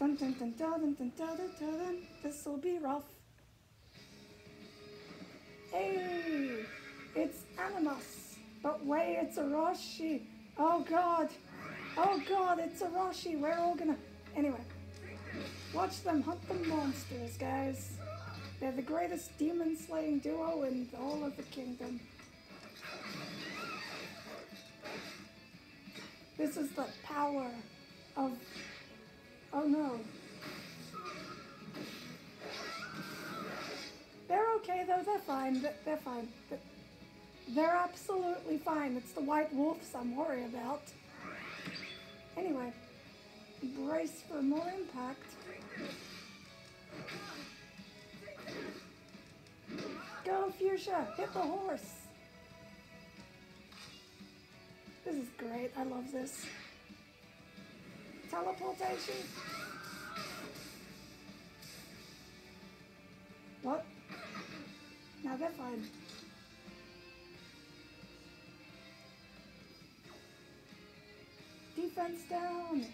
Dun dun dun dun dun dun dun dun dun. dun. This will be rough. Hey, it's Animus. But wait, it's Arashi. Oh god. Oh god, it's Arashi. We're all gonna. Anyway, watch them hunt the monsters, guys. They're the greatest demon slaying duo in all of the kingdom. This is the power of. Oh no. They're okay though, they're fine. They're- fine. They're absolutely fine. It's the white wolves I'm worried about. Anyway, brace for more impact. Go, Fuchsia! Hit the horse! This is great. I love this. Teleportation. What? Now they're fine. Defense down.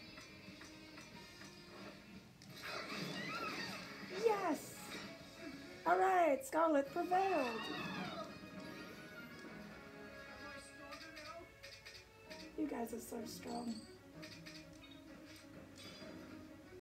Yes! Alright, Scarlet prevailed. You guys are so strong.